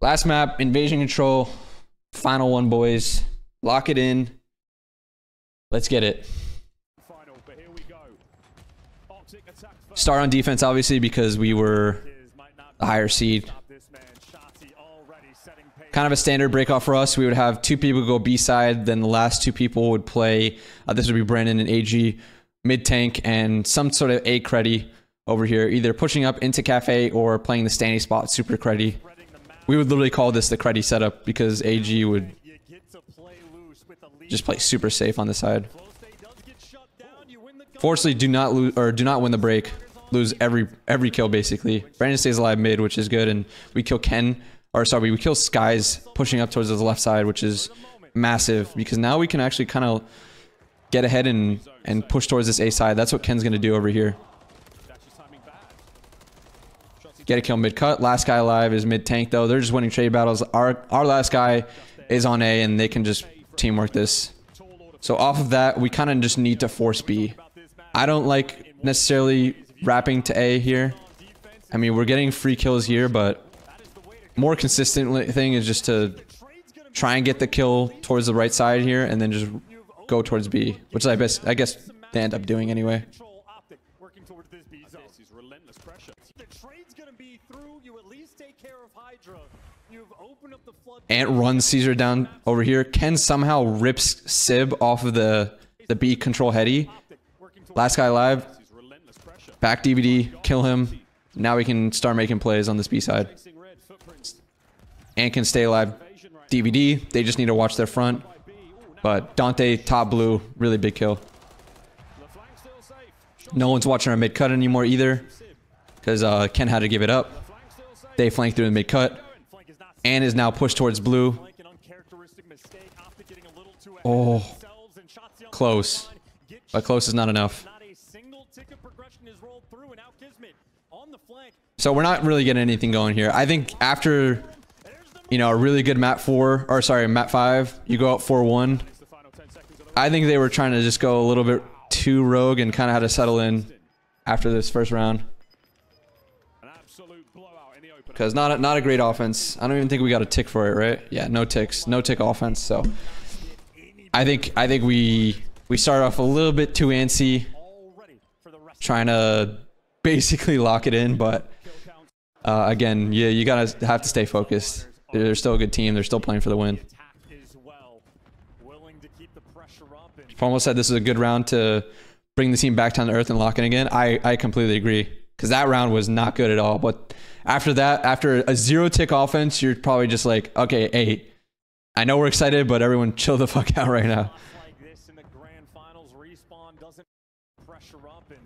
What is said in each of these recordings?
Last map, invasion control. Final one, boys. Lock it in. Let's get it. Start on defense, obviously, because we were the higher seed. Kind of a standard breakoff for us. We would have two people go B side, then the last two people would play. Uh, this would be Brandon and AG, mid tank, and some sort of A creddy over here, either pushing up into cafe or playing the standing spot super creddy. We would literally call this the creddy setup because AG would just play super safe on the side. Fortunately, do not lose or do not win the break. Lose every every kill basically. Brandon stays alive mid, which is good, and we kill Ken. Or sorry, we kill Skyz pushing up towards the left side, which is massive because now we can actually kind of get ahead and and push towards this A side. That's what Ken's gonna do over here. Get a kill mid cut. Last guy alive is mid tank though. They're just winning trade battles. Our our last guy is on A, and they can just teamwork this. So off of that, we kind of just need to force B. I don't like necessarily wrapping to A here. I mean, we're getting free kills here, but more consistent thing is just to try and get the kill towards the right side here, and then just go towards B, which I guess I guess they end up doing anyway. Control optic working towards this B zone. This is relentless pressure. The trade's gonna be through. You at least take care of Hydra. You've opened up the flood. Ant runs Caesar down over here. Ken somehow rips Sib off of the the B control heady. Last guy alive. Back DVD, kill him. Now we can start making plays on this B side. Ant can stay alive. DVD, they just need to watch their front. But Dante, top blue, really big kill. No one's watching our mid cut anymore either. Because uh, Ken had to give it up. They flanked through the mid cut. And is now pushed towards blue. Oh. Close. But close is not enough. So we're not really getting anything going here. I think after, you know, a really good map 4, or sorry, map 5, you go out 4-1. It's the final 10 seconds of the I think they were trying to just go a little bit too rogue and kind of had to settle in after this first round. Because not a, not a great offense. I don't even think we got a tick for it, right? Yeah, no ticks, no tick offense. So I think I think we we started off a little bit too antsy, trying to basically lock it in. But uh, again, yeah, you gotta have to stay focused. They're still a good team. They're still playing for the win. Almost said this is a good round to bring the team back down to earth and lock in again. I, I completely agree. Because that round was not good at all. But after that, after a zero tick offense, you're probably just like, okay, hey, I know we're excited, but everyone chill the fuck out right now. like this in the grand finals. Respawn doesn't pressure up and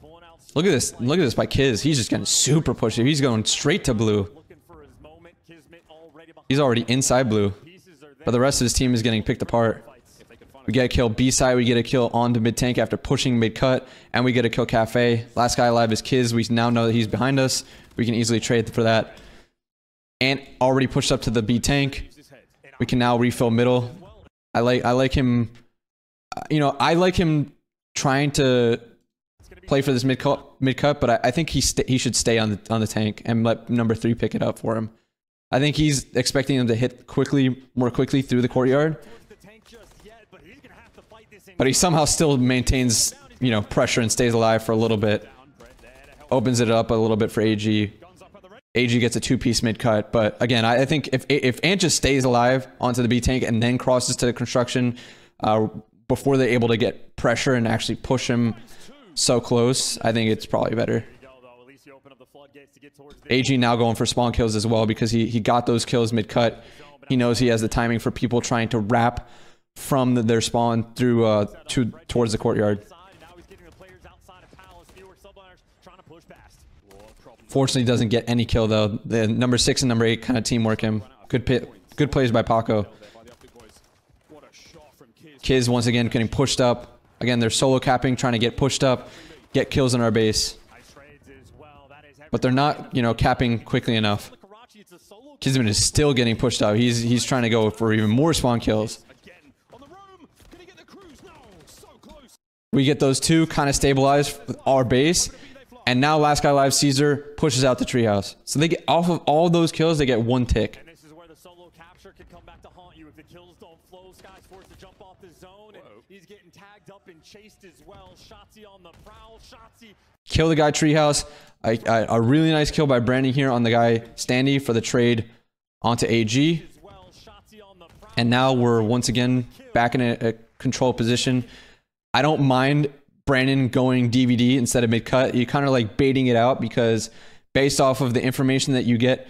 pulling out. Look at this. Look at this by Kiz. He's just getting super pushy. He's going straight to blue. Looking for his moment. Kismet already behind. He's already inside blue. Pieces are there. But the rest of his team is getting picked apart. If they can find We get a kill B side. We get a kill on onto mid tank after pushing mid cut, and we get a kill cafe. Last guy alive is Kiz. We now know that he's behind us. We can easily trade for that. And already pushed up to the B tank. We can now refill middle. I like I like him. uh, You know I like him trying to play for this mid cut mid cut, but I, I think he he should stay on the on the tank and let number three pick it up for him. I think he's expecting him to hit quickly, more quickly through the courtyard. but he somehow still maintains you know pressure and stays alive for a little bit down. Brett there to help. Opens it up a little bit for ag ag gets a two-piece mid-cut but again i, think if if ant just stays alive onto the b tank and then crosses to the construction uh, before they're able to get pressure and actually push him so close i think it's probably better. Ag now going for spawn kills as well because he he got those kills mid-cut. He knows he has the timing for people trying to wrap from the, their spawn through uh to towards the courtyard problem. Fortunately, doesn't get any kill though. The number six and number eight kind of teamwork him. Good pit, good plays by Paco. Kiz. Once again getting pushed up. Again, they're solo capping, trying to get pushed up, get kills in our base, but they're not, you know, capping quickly enough. Kismet is still getting pushed out. He's he's trying to go for even more spawn kills. We get those two kind of stabilized our base, And now last guy live Caesar pushes out the treehouse. So they get off of all those kills, they get one tick. And this is where the solo capture can come back to haunt you if the kills don't flow. Skyz's forced to jump off the zone, and he's getting tagged up and chased as well. Shotzzy on the prowl. Shotzzy Kill the guy treehouse. I, I, a really nice kill by Brandon here on the guy Standy for the trade onto AG. as well. Shotzzy on the prowl. And now we're once again back in a, a control position. I don't mind Brandon going DVD instead of mid cut. You're kind of like baiting it out because based off of the information that you get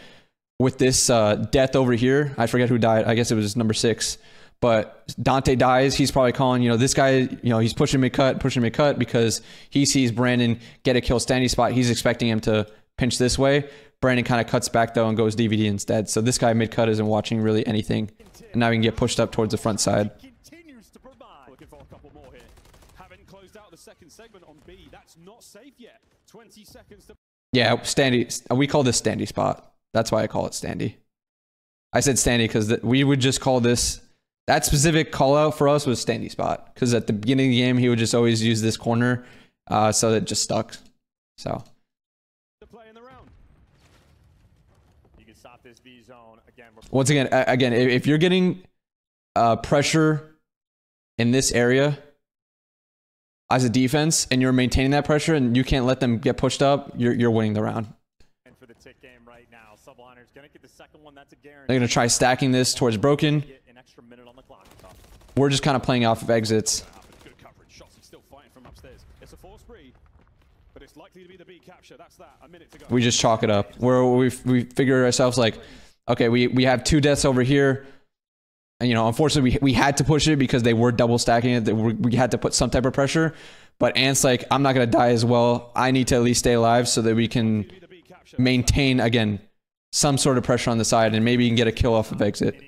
with this uh, death over here, I forget who died. I guess it was number six. But Dante dies. He's probably calling, you know, this guy, you know, he's pushing mid cut, pushing mid cut because he sees Brandon get a kill standing spot. He's expecting him to pinch this way. Brandon kind of cuts back though and goes DVD instead. So this guy mid cut isn't watching really anything. And now he can get pushed up towards the front side. continues to provide. Looking for a couple more here. Haven't closed out the second segment on B. That's not safe yet. 20 seconds to Yeah, standy. We call this standy spot. That's why I call it standy. I said standy because we would just call this that specific call out for us was standy spot because at the beginning of the game he would just always use this corner, uh, so it just stuck. So to play in the round. You can stop this B zone again. Once again, again, if, if you're getting uh, pressure in this area as a defense and you're maintaining that pressure and you can't let them get pushed up, you're you're winning the round. in for the tick game right now. Subliner's gonna get the second one. That's a guarantee. They're gonna try stacking this towards broken. An extra minute on the clock. We're just kind of playing off of exits. Good coverage. Shots is still fighting from upstairs. It's a force spree, but it's likely to be the B capture. That's that. A minute to go. we just chalk it up. Where we we figure ourselves like, okay, we we have two deaths over here, and you know, unfortunately, we we had to push it because they were double stacking it. We had to put some type of pressure. But Ant's like, I'm not gonna die as well. I need to at least stay alive so that we can maintain again some sort of pressure on the side and maybe you can get a kill off of exit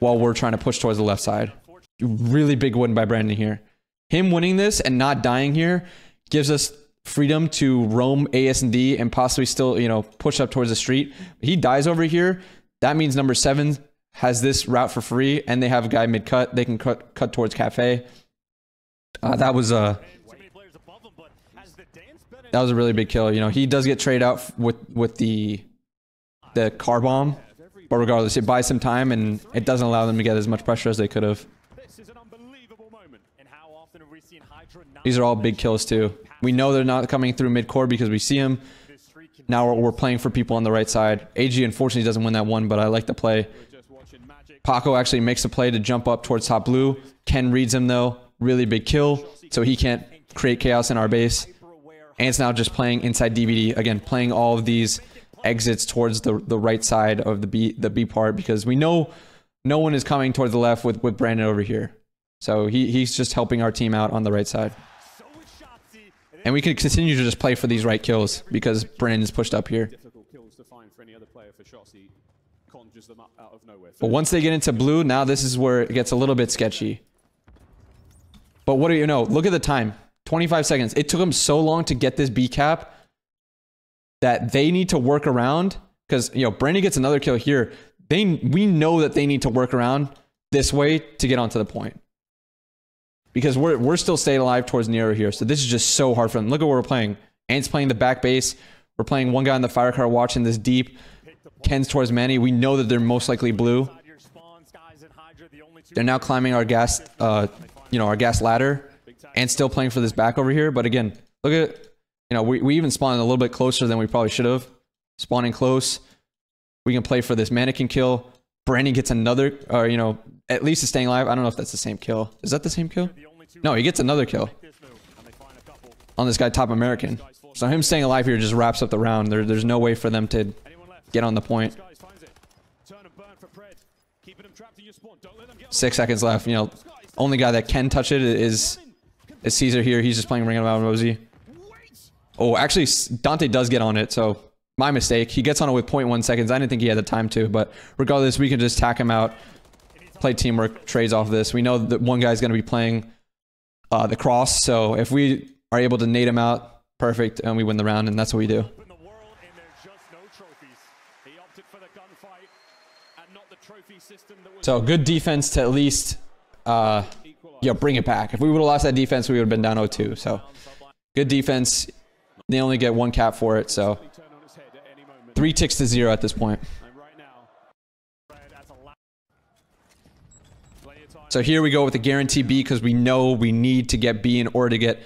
while we're trying to push towards the left side. Really big win by Brandon here. Him winning this and not dying here gives us freedom to roam A, S, and D and possibly still, you know, push up towards the street. He dies over here. That means number seven has this route for free and they have a guy mid cut. They can cut, cut towards cafe. Uh, that was a better that was a really big kill. You know, he does get trade out with with the the car bomb, but regardless, it buys some time and it doesn't allow them to get as much pressure as they could have. These are all big kills too. We know they're not coming through mid core because we see them. Now we're, we're playing for people on the right side. AG unfortunately doesn't win that one, but I like the play. Paco actually makes a play to jump up towards top blue. Ken reads him though. Really big kill, so he can't create chaos in our base. It's now just playing inside DVD again, playing all of these exits towards the the right side of the B the B part because we know no one is coming towards the left with with Brandon over here. So he he's just helping our team out on the right side. And we can continue to just play for these right kills because Brandon is pushed up here. Conjures them up out of nowhere. But once they get into blue, now this is where it gets a little bit sketchy. But what do you know? Look at the time. 25 seconds. It took them so long to get this B cap that they need to work around because you know Brandy gets another kill here. They we know that they need to work around this way to get onto the point. Because we're we're still staying alive towards Nero here. So this is just so hard for them. Look at what we're playing. Ant's playing the back base. We're playing one guy in the fire car watching this deep. Ken's towards Manny. We know that they're most likely blue. They're now climbing our gas, uh, you know, our gas ladder, and still playing for this back over here. But again, look at, you know, we, we even spawned a little bit closer than we probably should have. Spawning close, we can play for this mannequin kill. Brandon gets another, or you know, at least is staying alive. I don't know if that's the same kill. Is that the same kill? No, he gets another kill on this guy, top American. So him staying alive here just wraps up the round. There, there's no way for them to? Get on the point. Guys finds it. Turn and burn for Pred. Keeping them trapped in your spawn. Don't let them get Six seconds left. You know, only guy that can touch it is is Caesar here. He's just playing Ring of Rosie. Wait! Oh, actually, Dante does get on it, so my mistake. He gets on it with 0.1 seconds. I didn't think he had the time to, but regardless, we can just tack him out, play teamwork, trades off this. We know that one guy's going to be playing uh, the cross, so if we are able to nade him out, perfect, and we win the round, and that's what we do. In the world, and there's just no trophies. He opted for the gunfight and not the trophy system that was So good defense to at least, uh, you know, bring it back. If we would have lost that defense, we would have been down 0-2. So good defense. They only get one cap for it, so three ticks to zero at this point. So here we go with the guarantee B because we know we need to get B in order to get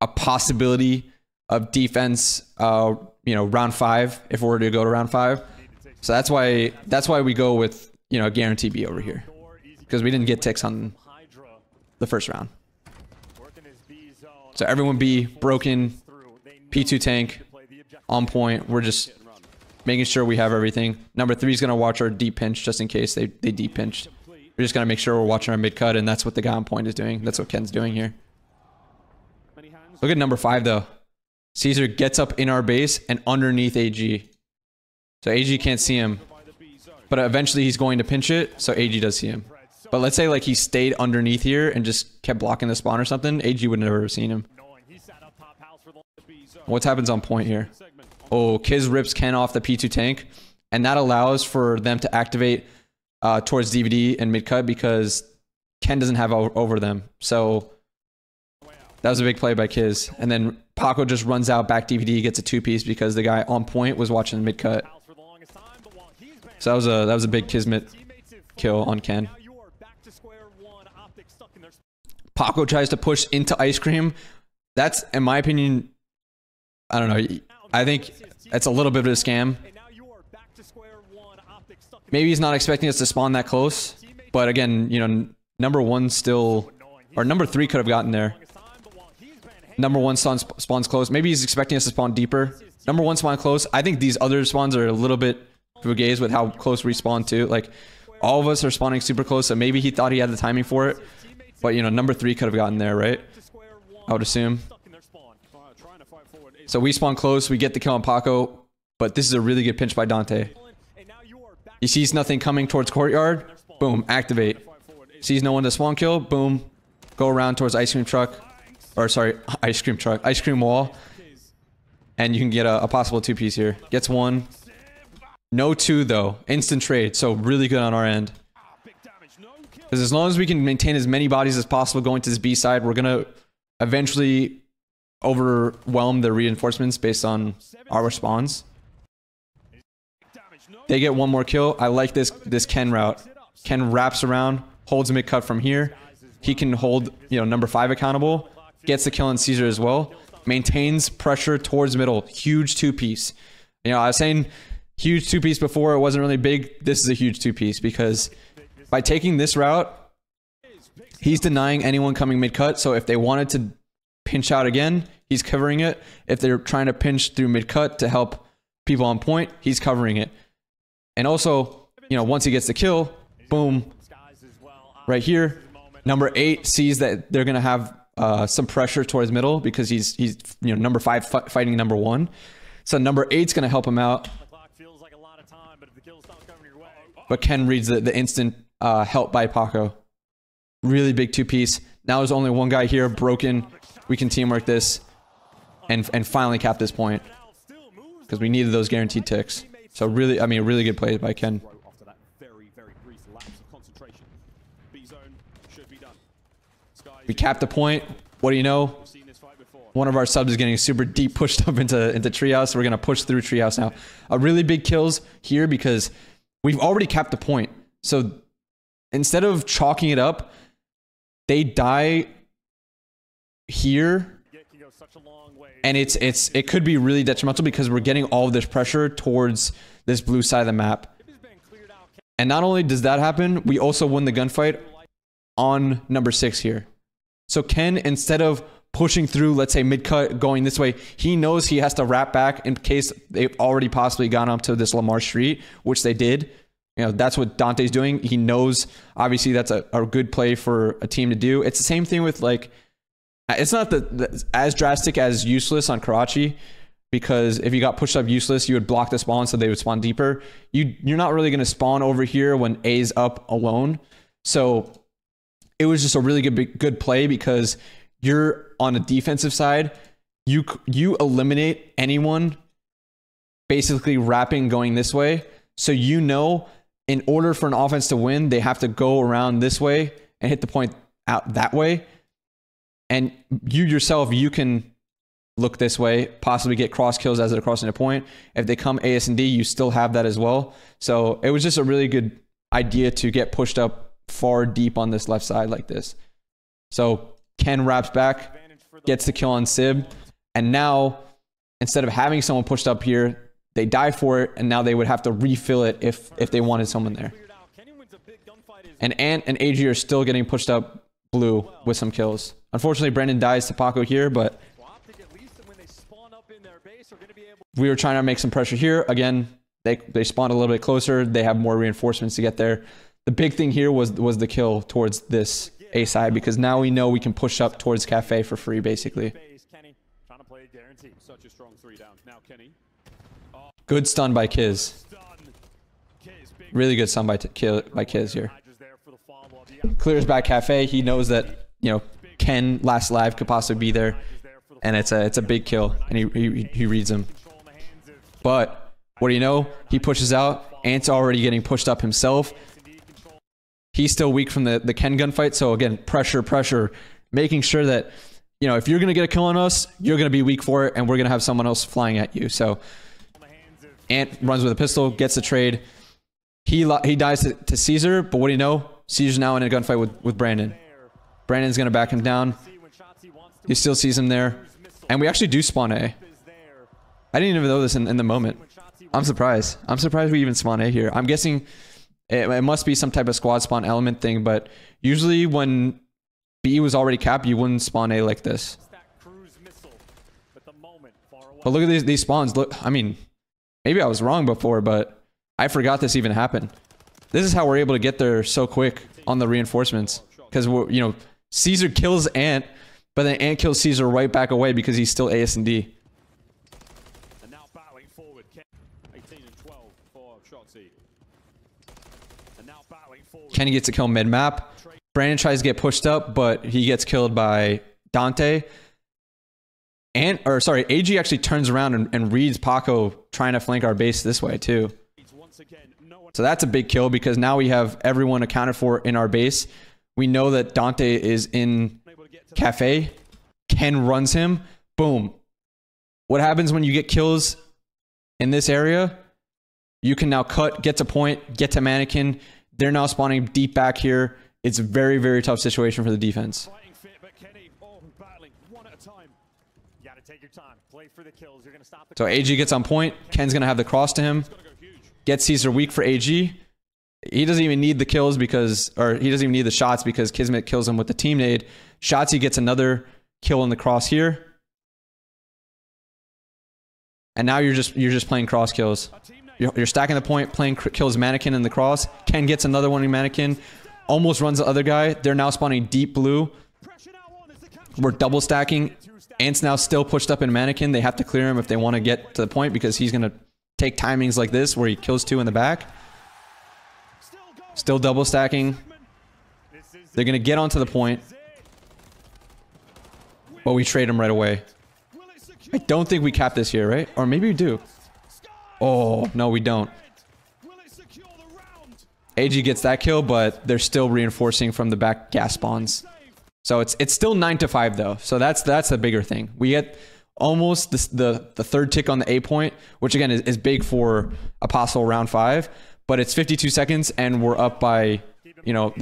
a possibility of defense. Uh, you know, round five if we were to go to round five. So that's why that's why we go with you know guarantee B over here because we didn't get ticks on the first round. So everyone B broken, through. They know P2 tank to on point. We're just making sure we have everything. Number three is gonna watch our deep pinch just in case they they deep pinched. We're just gonna make sure we're watching our mid cut, and that's what the guy on point is doing. That's what Ken's doing here. Look at number five though. Caesar gets up in our base and underneath AG. So AG can't see him, by the B zone. But eventually he's going to pinch it, so AG does see him. But let's say like he stayed underneath here and just kept blocking the spawn or something, AG would never have seen him. What happens on point here? Oh, Kiz rips Ken off the P2 tank, and that allows for them to activate uh, towards DVD and mid cut because Ken doesn't have over them. So that was a big play by Kiz. And then Paco just runs out back DVD, gets a two piece because the guy on point was watching mid cut. House for the longest time, but while he's been So that was a that was a big Kismet kill on Ken. Paco tries to push into ice cream. That's in my opinion. I don't know. I think it's a little bit of a scam. Maybe he's not expecting us to spawn that close, but again, you know, number one still, or number three could have gotten there. Number one spawn, spawns close. Maybe he's expecting us to spawn deeper. Number one spawn close. I think these other spawns are a little bit fugazi with how close we spawn to. Like, all of us are spawning super close, so maybe he thought he had the timing for it. But you know, number three could have gotten there, right? I would assume. So we spawn close, we get the kill on Paco, but this is a really good pinch by Dante. He sees nothing coming towards courtyard, boom, activate. Sees no one to spawn kill, boom, go around towards ice cream truck, or sorry, ice cream truck, ice cream wall, and you can get a, a possible two piece here. Gets one, no two though, instant trade, so really good on our end. Because as long as we can maintain as many bodies as possible going to this B side, we're gonna eventually overwhelm the reinforcements based on our. No They get one more kill. I like this this Ken route. Ken wraps around, holds mid cut from here. He can hold you know number five accountable. Gets the kill on Caesar as well. Maintains pressure towards middle. Huge two piece. You know I was saying huge two piece before. It wasn't really big. This is a huge two piece because by taking this route, he's denying anyone coming mid cut. So if they wanted to pinch out again, he's covering it. If they're trying to pinch through mid cut to help people on point, he's covering it. And also, you know, once he gets the kill, boom, right here. Number eight sees that they're gonna have uh, some pressure towards middle because he's he's you know number five fighting number one. So number eight's gonna help him out, The clock feels like a lot of time, but if the kill's not coming your way, but Ken reads the, the instant uh, help by Paco. Really big two piece. Now there's only one guy here broken. We can teamwork this, and and finally cap this point because we needed those guaranteed ticks. So really, I mean, really good play by Ken. We capped the point. What do you know? One of our subs is getting super deep pushed up into into treehouse. We're gonna push through treehouse now. A really big kills here because we've already capped the point. So instead of chalking it up, they die here, and it's it's it could be really detrimental because we're getting all of this pressure towards this blue side of the map. And not only does that happen, we also win the gunfight on number six here. So Ken, instead of pushing through, let's say mid cut, going this way, he knows he has to wrap back in case they've already possibly gone up to this Lamar Street, which they did. You know, that's what Dante's doing. He knows, obviously, that's a, a good play for a team to do. It's the same thing with like, it's not the, the as drastic as useless on Karachi because if you got pushed up useless, you would block the spawn so they would spawn deeper. You you're not really going to spawn over here when A's up alone. So it was just a really good good play because you're on a defensive side. You you eliminate anyone basically wrapping going this way. So you know in order for an offense to win, they have to go around this way and hit the point out that way. And you yourself, you can look this way, possibly get cross kills as they're crossing the point. If they come AS and D, you still have that as well. So it was just a really good idea to get pushed up far deep on this left side like this. So Ken wraps back, gets the kill on Sib, and now instead of having someone pushed up here, they die for it, and now they would have to refill it if if they wanted someone there. And Ant and AG are still getting pushed up blue with some kills. Unfortunately, Brandon dies to Paco here, but we were trying to make some pressure here. Again, they, they spawned a little bit closer. They have more reinforcements to get there. The big thing here was was the kill towards this A side because now we know we can push up towards Cafe for free, basically. Oh. Good stun by Kiz. Really good stun by, kill, by Kiz here. Clears back Cafe. He knows that, you know, Ken last live could possibly be there. And it's a it's a big kill. And he, he, he reads him. But what do you know? He pushes out. Ant's already getting pushed up himself. He's still weak from the, the Ken gunfight. So again, pressure, pressure, making sure that, you know, if you're going to get a kill on us, you're going to be weak for it and we're going to have someone else flying at you. So Ant runs with a pistol, gets the trade. He he dies to, to Caesar, but what do you know? Caesar's now in a gunfight with, with Brandon. Brandon's going to back him down. He still sees him there. And we actually do spawn A. I didn't even know this in, in the moment. I'm surprised. I'm surprised we even spawn A here. I'm guessing it, it must be some type of squad spawn element thing, but usually when B was already capped, you wouldn't spawn A like this. But look at these, these spawns. Look, I mean, maybe I was wrong before, but I forgot this even happened. This is how we're able to get there so quick on the reinforcements. Because, you know, Caesar kills Ant, but then Ant kills Caesar right back away because he's still AS and D. Kenny gets a kill mid map. Brandon tries to get pushed up, but he gets killed by Dante. And or sorry, AG actually turns around and, and reads Paco trying to flank our base this way too. So that's a big kill because now we have everyone accounted for in our base. We know that Dante is in cafe. Ken runs him. Boom. What happens when you get kills in this area? You can now cut, get to point, get to mannequin, they're now spawning deep back here. It's a very, very tough situation for the defense. So AG gets on point. Ken's going to have the cross to him. Gets Caesar weak for AG. He doesn't even need the kills because, or he doesn't even need the shots because Kismet kills him with the team nade. Shotzzy gets another kill in the cross here. And now you're just you're just playing cross kills. You're, you're stacking the point, playing kills mannequin in the cross. Ken gets another one in mannequin. Almost runs the other guy. They're now spawning deep blue. We're double stacking. Ant's now still pushed up in mannequin. They have to clear him if they want to get to the point because he's going to take timings like this where he kills two in the back. Still double stacking. They're going to get onto the point. But we trade him right away. I don't think we cap this here, right? Or maybe we do. Oh, no, we don't. AG gets that kill, but they're still reinforcing from the back gas spawns. So it's it's still 9 to 5 though. So that's that's the bigger thing. We get almost the, the, the third tick on the A point, which again is, is big for Apostle round 5, but it's 52 seconds and we're up by, you know,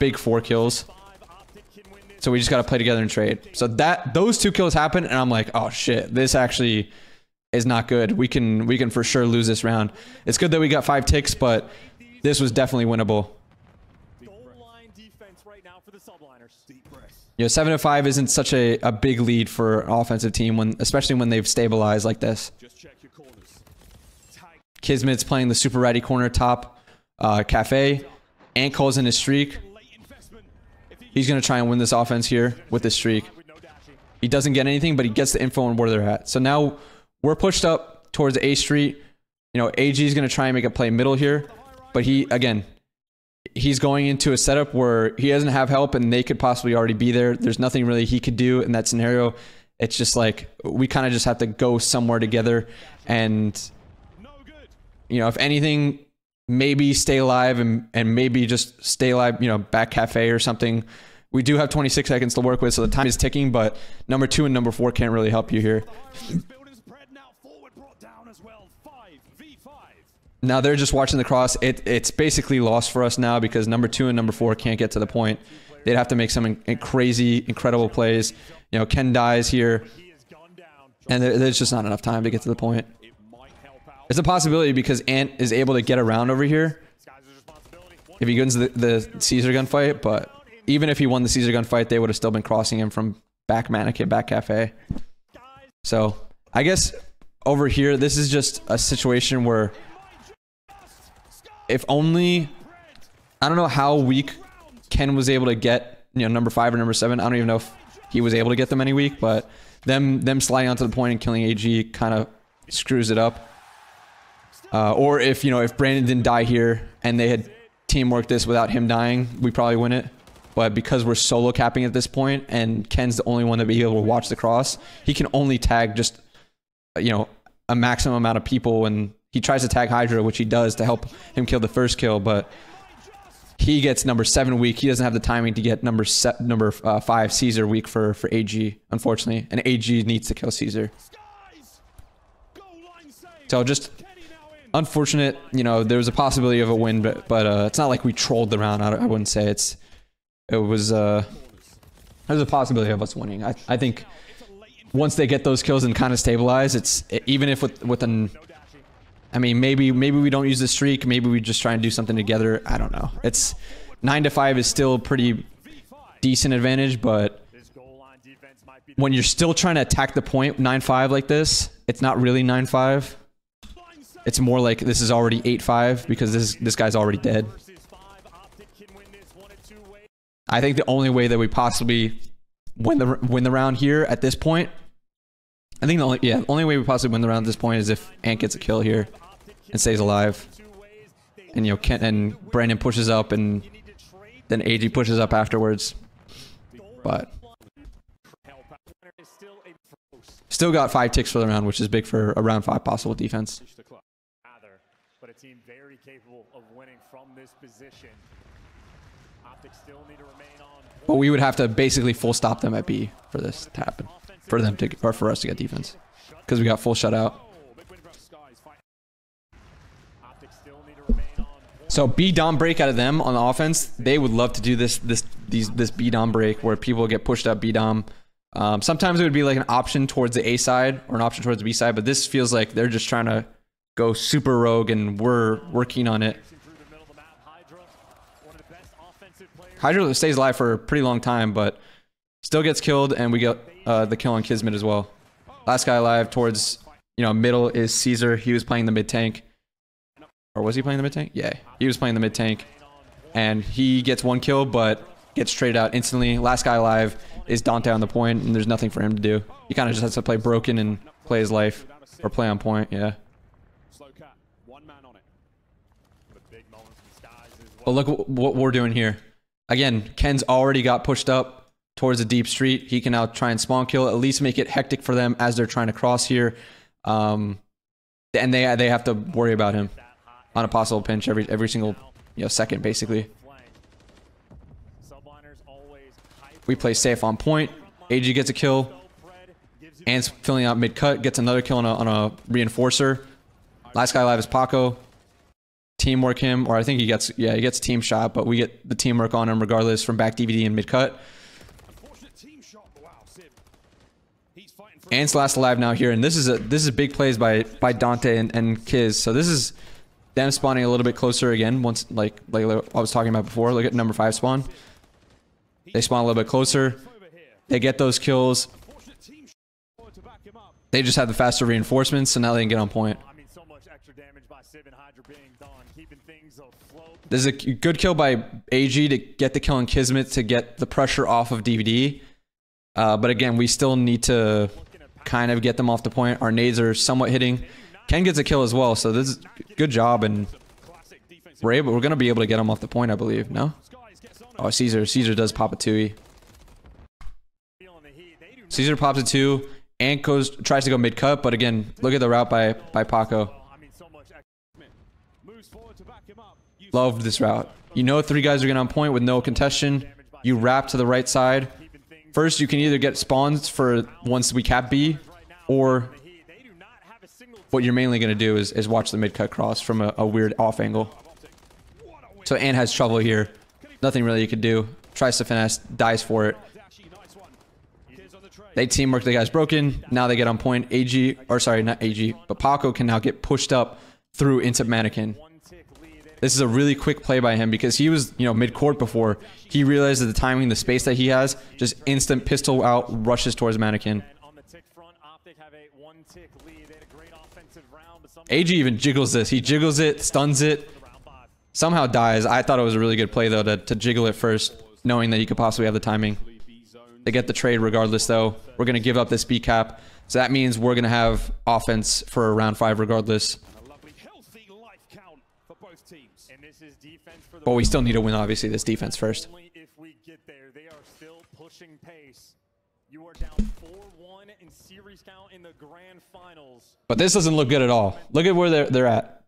big 4 kills. So we just got to play together and trade. So that those two kills happen and I'm like, "Oh shit, this actually is not good. We can we can for sure lose this round. It's good that we got five ticks, but this was definitely winnable. You know, seven to five isn't such a, a big lead for an offensive team when especially when they've stabilized like this. Kismet's playing the super ready corner top uh, cafe. Ant calls in his streak. He's gonna try and win this offense here with this streak. He doesn't get anything, but he gets the info on where they're at. So now we're pushed up towards A Street. You know, AG is going to try and make a play middle here. But he, again, he's going into a setup where he doesn't have help and they could possibly already be there. There's nothing really he could do in that scenario. It's just like we kind of just have to go somewhere together and, you know, if anything, maybe stay alive and, and maybe just stay alive, you know, back cafe or something. We do have 26 seconds to work with, so the time is ticking, but number two and number four can't really help you here. Now they're just watching the cross. It, it's basically lost for us now because number two and number four can't get to the point. They'd have to make some in, in crazy, incredible plays. You know, Ken dies here, and there, there's just not enough time to get to the point. It's a possibility because Ant is able to get around over here if he wins the, the Caesar gunfight, but even if he won the Caesar gunfight, they would have still been crossing him from back mannequin, back cafe. So I guess over here, this is just a situation where if only I don't know how weak Ken was able to get you know number five or number seven. I don't even know if he was able to get them any week, but them them sliding onto the point and killing AG kind of screws it up. Uh, or if you know if Brandon didn't die here and they had teamwork this without him dying, we probably win it. But because we're solo capping at this point and Ken's the only one to be able to watch the cross, he can only tag just you know a maximum amount of people and he tries to tag Hydra, which he does to help him kill the first kill, but he gets number seven week. He doesn't have the timing to get number se- number uh, five Caesar week for for AG, unfortunately, and AG needs to kill Caesar. So just unfortunate. You know, there was a possibility of a win, but but uh, it's not like we trolled the round. I, I wouldn't say it's. It was uh, there's a possibility of us winning. I I think once they get those kills and kind of stabilize, it's even if with with an I mean, maybe maybe we don't use the streak. Maybe we just try and do something together. I don't know. It's nine to five is still a pretty decent advantage, but when you're still trying to attack the point nine five like this, it's not really nine five. It's more like this is already eight five because this this guy's already dead. I think the only way that we possibly win the win the round here at this point I think the only yeah, only way we possibly win the round at this point is if Ant gets a kill here and stays alive. And you know, Kent and Brandon pushes up and then AG pushes up afterwards. But still got five ticks for the round, which is big for a round five possible defense. But a team very capable of winning from this position. still need to remain on. But we would have to basically full stop them at B for this to happen for them to or for us to get defense because we got full shutout. So B dom break out of them on the offense. They would love to do this this these this B dom break where people get pushed up B dom. Um, sometimes it would be like an option towards the A side or an option towards the B side, but this feels like they're just trying to go super rogue and we're working on it. Hydra stays alive for a pretty long time, but still gets killed, and we get uh, the kill on Kismet as well. Last guy alive towards, you know, middle is Caesar. He was playing the mid tank. Or was he playing the mid tank? Yeah, he was playing the mid tank. And he gets one kill, but gets traded out instantly. Last guy alive is Dante on the point, and there's nothing for him to do. He kind of just has to play broken and play his life. Or play on point, yeah. But look what we're doing here. Again, Ken's already got pushed up towards the deep street. He can now try and spawn kill, at least make it hectic for them as they're trying to cross here. Um, and they they have to worry about him on a possible pinch every every single you know second basically. We play safe on point. AG gets a kill. Ant's filling out mid cut, gets another kill on a, on a reinforcer. Last guy alive is Paco. Teamwork him, or I think he gets yeah he gets team shot, but we get the teamwork on him regardless from back DVD and mid cut. Ant's last alive now here, and this is a this is big plays by by Dante and, and Kiz. So this is them spawning a little bit closer again. Once like like I was talking about before. Look at number five spawn. They spawn a little bit closer. They get those kills. They just have the faster reinforcements, so now they can get on point. This is a good kill by AG to get the kill on Kismet to get the pressure off of DVD. Uh, but again, we still need to kind of get them off the point. Our nades are somewhat hitting. Ken gets a kill as well, so this is good job, and we're able. We're gonna be able to get him off the point, I believe. No? Oh, Caesar. Caesar does pop a two. Caesar pops a two. and goes tries to go mid cut, but again, look at the route by by Paco. Loved this route. You know, three guys are getting on point with no contestation. you wrap to the right side. First, you can either get spawns for once we cap B, or what you're mainly going to do is, is watch the mid cut cross from a, a weird off angle. So Ant has trouble here. Nothing really you could do. Tries to finesse, dies for it. They teamwork, the guy's broken. Now they get on point. AG, or sorry, not AG, but Paco can now get pushed up through into Mannequin. One tick lead. And This is a really quick play by him because he was, you know, mid court before. He realized that the timing, the space that he has, just instant pistol out, rushes towards Mannequin. AG even jiggles this. He jiggles it, stuns it, somehow dies. I thought it was a really good play though to, to jiggle it first, knowing that he could possibly have the timing. They get the trade regardless though. We're gonna give up this B cap, so that means we're gonna have offense for round five regardless. But we still need to win obviously this defense first. If we get there. They are still pushing pace. You are down 4-1 in series count in the grand finals. But this doesn't look good at all. Look at where they're they're at.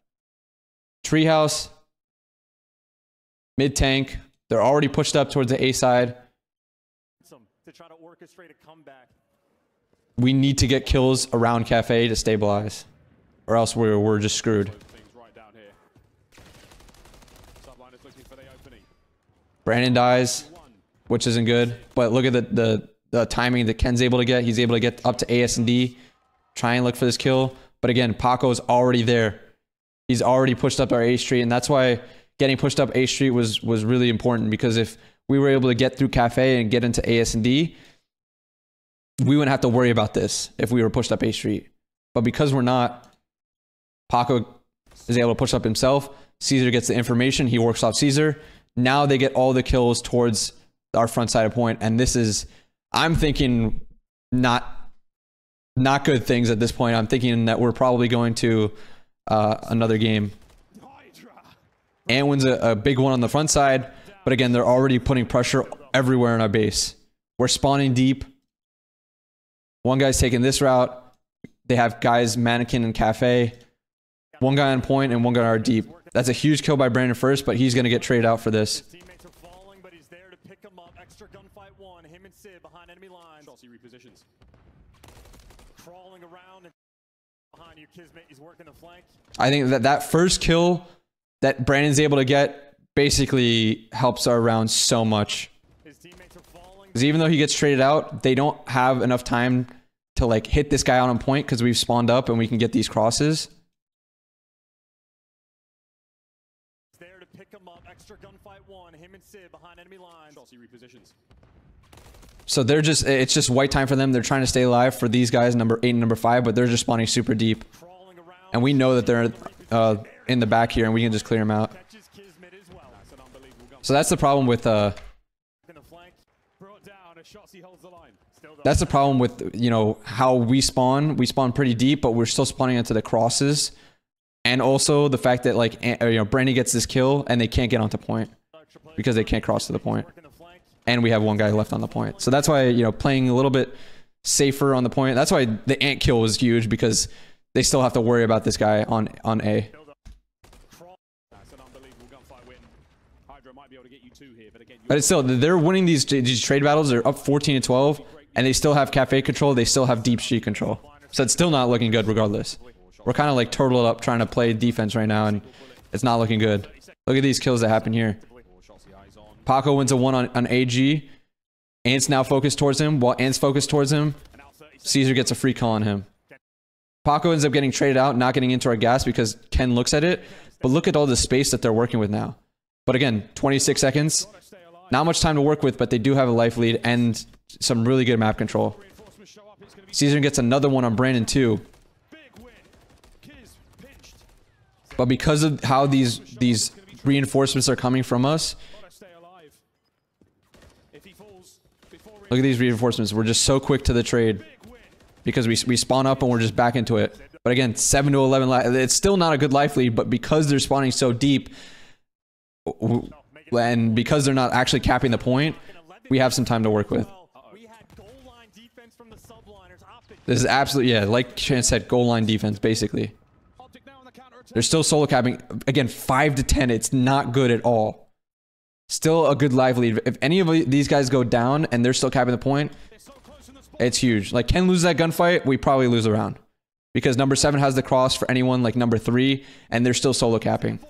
Treehouse, mid tank. They're already pushed up towards the A side. To try to orchestrate a comeback. We need to get kills around Cafe to stabilize, or else we're we're just screwed. things right down here. Subline is looking for the opening. Brandon dies, which isn't good. But look at the the, the timing that Ken's able to get. He's able to get up to AS and D, try and look for this kill. But again, Paco's already there. He's already pushed up our A Street, and that's why getting pushed up A Street was was really important because if we were able to get through Cafe and get into AS and D, we wouldn't have to worry about this if we were pushed up A Street. But because we're not, Paco is able to push up himself. Caesar gets the information. He works off Caesar. Now they get all the kills towards our front side of point, and this is, I'm thinking, not not good things at this point. I'm thinking that we're probably going to uh, another game. Hydra. And wins a, a big one on the front side, but again, they're already putting pressure everywhere in our base. We're spawning deep. One guy's taking this route. They have guys mannequin and cafe. One guy on point and one guy are deep. That's a huge kill by Brandon first, but he's gonna get traded out for this. Teammates are falling, but he's there to pick him up. Extra gunfight one. Him and Sid behind enemy lines. Chelsea repositions. Crawling around and behind you. Kismet is working the flank. I think that that first kill that Brandon's able to get basically helps our round so much. His teammates are falling. Because even though he gets traded out, they don't have enough time to like hit this guy out on point because we've spawned up and we can get these crosses. Him gunfight one. Him and Sid behind enemy lines. Chelsea repositions. So they're just it's just white time for them. They're trying to stay alive for these guys, number eight and number five, but they're just spawning super deep. And we know that they're uh, in the back here and we can just clear them out. Catches Kismet as well. That's an unbelievable gun. So that's the problem with uh In the flank. Brought down as Shotzzy holds the line. Still does. that's the problem with you know how we spawn. We spawn pretty deep, but we're still spawning into the crosses. And also the fact that like you know Brandy gets this kill and they can't get onto point because they can't cross to the point. And we have one guy left on the point. So that's why you know playing a little bit safer on the point. That's why the ant kill was huge because they still have to worry about this guy on on A. But it's still they're winning these these trade battles. They're up 14 to 12, and they still have cafe control. They still have deep street control. So it's still not looking good regardless. We're kind of like turtled up trying to play defense right now, and it's not looking good. Look at these kills that happen here. Paco wins a one on, on AG. Ant's now focused towards him. While Ant's focused towards him, And out 30 Caesar gets a free call on him. Paco ends up getting traded out, not getting into our gas because Ken looks at it. But look at all the space that they're working with now. But again, 26 seconds. Not much time to work with, but they do have a life lead and some really good map control. Caesar gets another one on Brandon too. Big win. Kiz pinched. But because of how these these reinforcements are coming from us, look at these reinforcements. We're just so quick to the trade because we, we spawn up and we're just back into it. But again, 7 to 11 It's still not a good life lead, but because they're spawning so deep, and because they're not actually capping the point, we have some time to work with. This is absolutely, yeah, like Chance said, goal line defense, basically. Optic now on the counter attack. They're still solo capping. Again, 5 to 10. It's not good at all. Still a good live lead. If any of these guys go down and they're still capping the point, it's huge. Like Ken loses that gunfight, we probably lose a round. Because number seven has the cross for anyone like number three, and they're still solo capping.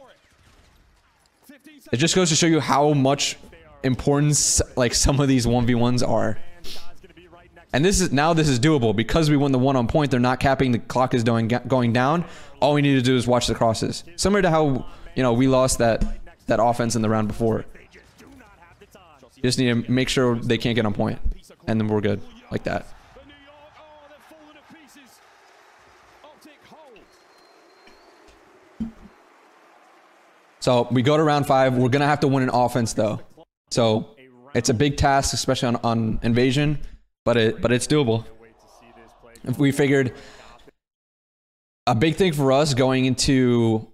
It just goes to show you how much importance like some of these 1v1s are. And this is now this is doable because we won the one on point. They're not capping. The clock is going going down. All we need to do is watch the crosses. Similar to how you know we lost that that offense in the round before. You just need to make sure they can't get on point, and then we're good like that. So we go to round five. We're gonna have to win an offense though. So it's a big task, especially on, on invasion, but it but it's doable. If we figured a big thing for us going into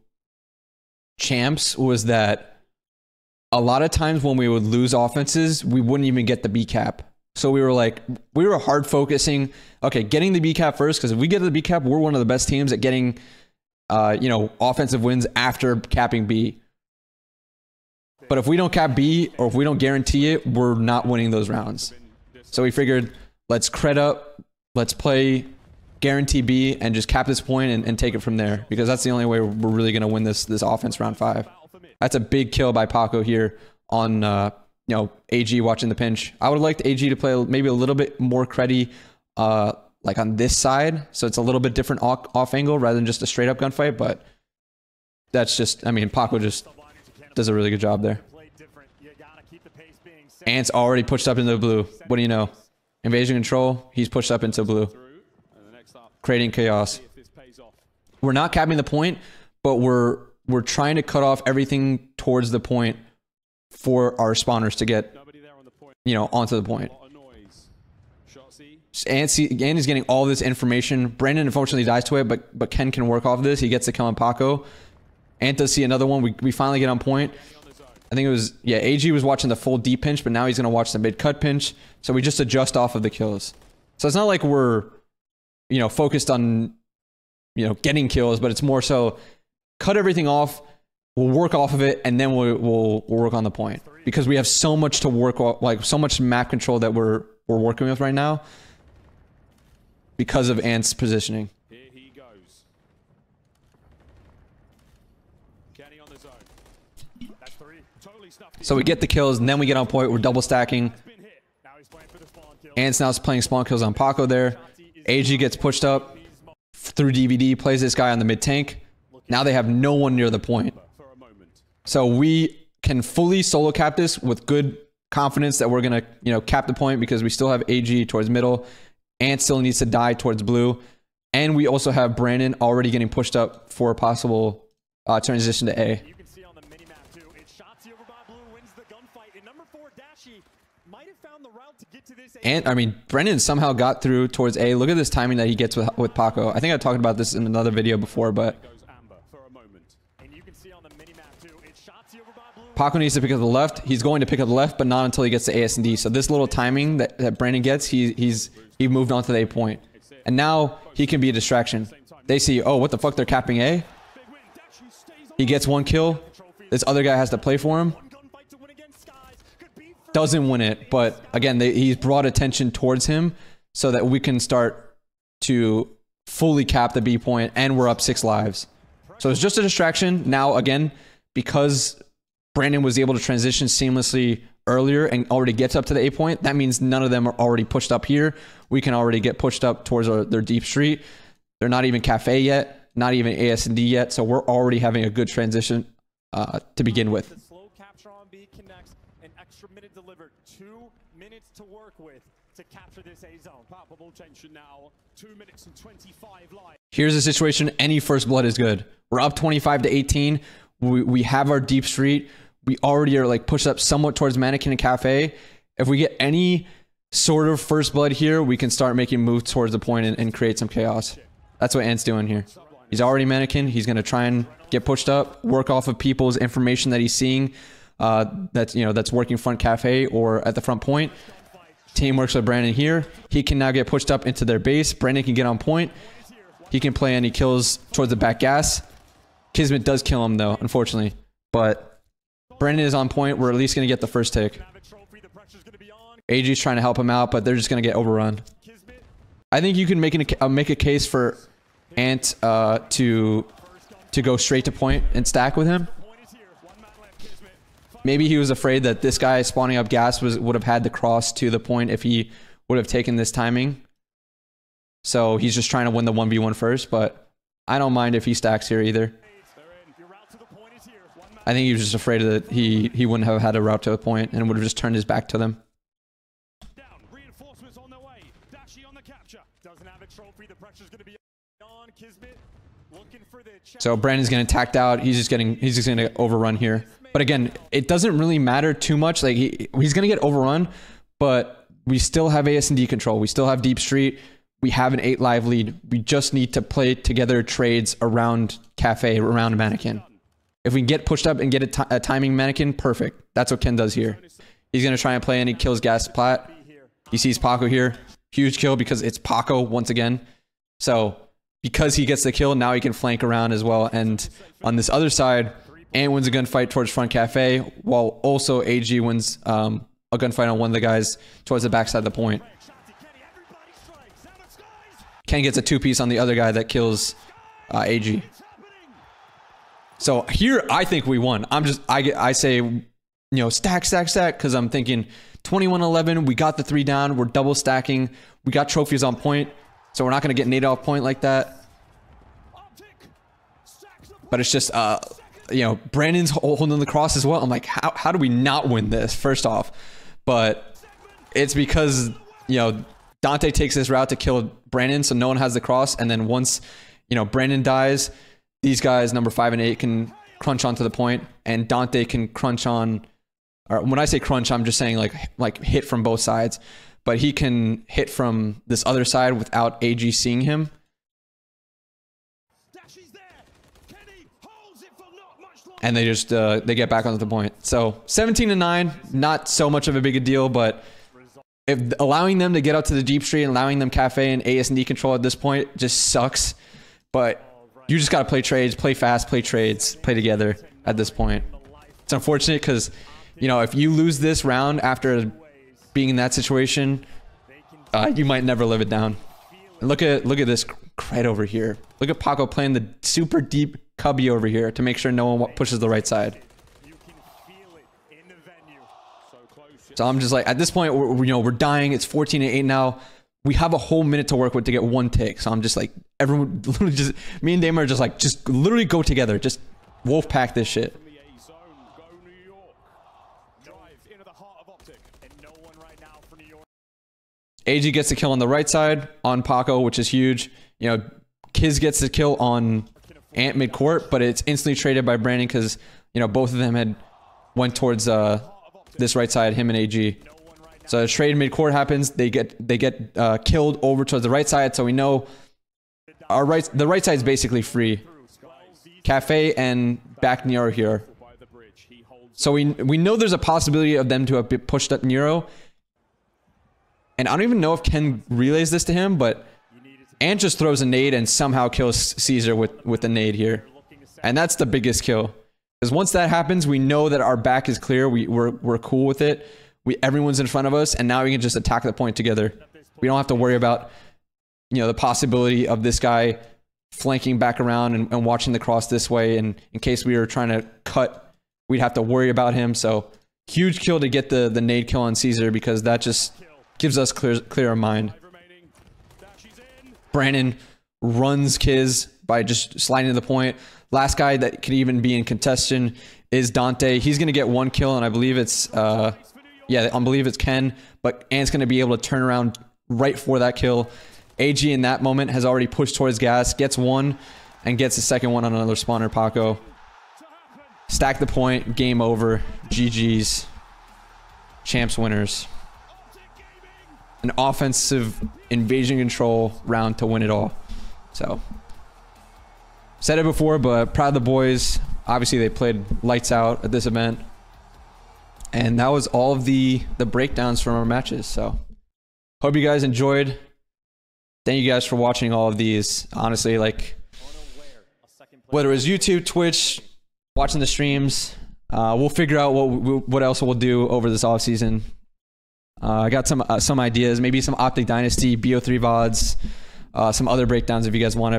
champs was that a lot of times when we would lose offenses, we wouldn't even get the B cap. So we were like, we were hard focusing. Okay, getting the B cap first, because if we get the B cap, we're one of the best teams at getting, uh, you know, offensive wins after capping B. But if we don't cap B or if we don't guarantee it, we're not winning those rounds. So we figured, let's cred up, let's play guarantee B and just cap this point and, and take it from there because that's the only way we're really going to win this this offense round five. That's a big kill by Paco here on uh, you know AG watching the pinch. I would have liked AG to play maybe a little bit more creddy uh, like on this side, so it's a little bit different off, off angle rather than just a straight up gunfight. But that's just I mean Paco just does a really good job there. Ants already pushed up into the blue. What do you know? Invasion control. He's pushed up into blue creating chaos. We're not capping the point, but we're we're trying to cut off everything towards the point for our spawners to get you know onto the point. And, see, and he's getting all this information. Brandon unfortunately dies to it, but but Ken can work off this. He gets to kill on Paco. Ant does see another one. We, we finally get on point. I think it was, yeah, AG was watching the full deep pinch, but now he's going to watch the mid cut pinch. So we just adjust off of the kills. So it's not like we're you know, focused on, you know, getting kills, but it's more so cut everything off. We'll work off of it, and then we'll we'll, we'll work on the point because we have so much to work like so much map control that we're we're working with right now because of Ant's positioning. So we get the kills, and then we get on point. We're double stacking. Ant's now is playing spawn kills on Paco there. AG gets pushed up through DVD, plays this guy on the mid tank. Now they have no one near the point. So we can fully solo cap this with good confidence that we're gonna, you know, cap the point because we still have AG towards middle. and still needs to die towards blue. And we also have Brandon already getting pushed up for a possible uh, transition to A. And I mean, Brandon somehow got through towards A. Look at this timing that he gets with with Paco. I think I talked about this in another video before, but Paco needs to pick up the left. He's going to pick up the left, but not until he gets to A, S, and D. So this little timing that, that Brandon gets, he he's he moved on to the A point. And now he can be a distraction. They see, oh, what the fuck, they're capping A? He gets one kill. This other guy has to play for him doesn't win it, but again, they, he's brought attention towards him so that we can start to fully cap the B point, and we're up six lives. So it's just a distraction. Now, again, because Brandon was able to transition seamlessly earlier and already gets up to the A point, that means none of them are already pushed up here. We can already get pushed up towards our, their deep street. They're not even cafe yet, not even AS and D yet, so we're already having a good transition uh, to begin with delivered. Two minutes to work with to capture this A zone. Palpable tension now. Two minutes and 25 live. Here's a situation. Any first blood is good. We're up 25 to 18. We, we have our deep street. We already are like pushed up somewhat towards Mannequin and Cafe. If we get any sort of first blood here, we can start making moves towards the point and, and create some chaos. That's what Ant's doing here. He's already Mannequin. He's going to try and get pushed up, work off of people's information that he's seeing uh, that's you know that's working front cafe or at the front point. Team works with Brandon here. He can now get pushed up into their base. Brandon can get on point. He can play any kills towards the back gas. Kismet does kill him though, unfortunately. But Brandon is on point. We're at least going to get the first take. Gonna. AG's trying to help him out, but they're just going to get overrun. I think you can make, an, uh, make a case for Ant uh, to to go straight to point and stack with him. point is here. One man left, Kismet. Maybe he was afraid that this guy spawning up gas was would have had the cross to the point if he would have taken this timing. So he's just trying to win the 1v1 first, but I don't mind if he stacks here either. I think he was just afraid that he he wouldn't have had a route to a point and would have just turned his back to them. So Brandon's getting tacked out. He's just getting he's just gonna overrun here. But again, it doesn't really matter too much. Like he he's gonna get overrun, but we still have AS and D control. We still have Deep Street. We have an eight live lead. We just need to play together trades around Cafe, around Mannequin. If we can get pushed up and get a, a timing Mannequin, perfect. That's what Ken does here. He's gonna try and play and he kills Gas Plat. He sees Paco here. Huge kill because it's Paco once again. So because he gets the kill, now he can flank around as well. And on this other side, Ant wins a gunfight towards front cafe, while also AG wins um, a gunfight on one of the guys towards the backside of the point. Ken gets a two piece on the other guy that kills uh, AG. So here, I think we won. I'm just, I I say, you know, stack, stack, stack, because I'm thinking 21-11. We got the three down. We're double stacking. We got trophies on point, so we're not going to get nade off point like that. But it's just, uh, you know, Brandon's holding the cross as well. I'm like, how, how do we not win this? First off, but it's because you know Dante takes this route to kill Brandon, so no one has the cross. And then once you know Brandon dies, these guys number five and eight can crunch onto the point, and Dante can crunch on. Or when I say crunch, I'm just saying like like hit from both sides, but he can hit from this other side without AG seeing him. And they just uh, they get back onto the point. So 17 to 9, not so much of a big a deal, but if allowing them to get out to the deep street and allowing them cafe and AS and D control at this point just sucks. But you just got to play trades, play fast, play trades, play together at this point. It's unfortunate because you know if you lose this round after being in that situation, uh, you might never live it down. Look at look at this right over here. Look at Paco playing the super deep cubby over here to make sure no one pushes the right side. So I'm just like at this point, we're, you know, we're dying. It's 14 to eight now. We have a whole minute to work with to get one tick. So I'm just like everyone, literally just me and Damon are just like just literally go together. Just wolf pack this shit. And. AG gets the kill on the right side on Paco, which is huge. You know, Kiz gets the kill on Ant mid court, but it's instantly traded by Brandon because you know both of them had went towards uh, this right side, him and AG. So the trade mid court happens. They get they get uh, killed over towards the right side. So we know our right the right side is basically free. Cafe and back Nero here. So we we know there's a possibility of them to have pushed up Nero. And I don't even know if Ken relays this to him, but Ant just throws a nade and somehow kills Caesar with, with the nade here. And that's the biggest kill. Because once that happens, we know that our back is clear. We, we're, we're cool with it. We everyone's in front of us, and now we can just attack the point together. We don't have to worry about you know the possibility of this guy flanking back around and, and watching the cross this way. And in case we were trying to cut, we'd have to worry about him. So huge kill to get the the nade kill on Caesar because that just gives us clear clearer mind. five remaining. Dashy's in. Brandon runs Kiz by just sliding to the point. Last guy that could even be in contention is Dante. He's gonna get one kill, and I believe it's uh, yeah, I believe it's Ken. But Ant's gonna be able to turn around right for that kill. AG in that moment has already pushed towards gas, gets one, and gets the second one on another spawner. Paco stack the point, game over. GG's. Champs winners. An offensive invasion control round to win it all. So, said it before, but proud of the boys. Obviously, they played lights out at this event, and that was all of the the breakdowns from our matches. So, hope you guys enjoyed. Thank you guys for watching all of these. Honestly, like whether it was YouTube, Twitch, watching the streams, Uh, we'll figure out what what else we'll do over this off season. Uh, I got some uh, some ideas, maybe some Optic Dynasty, BO3 VODs, uh, some other breakdowns if you guys want it.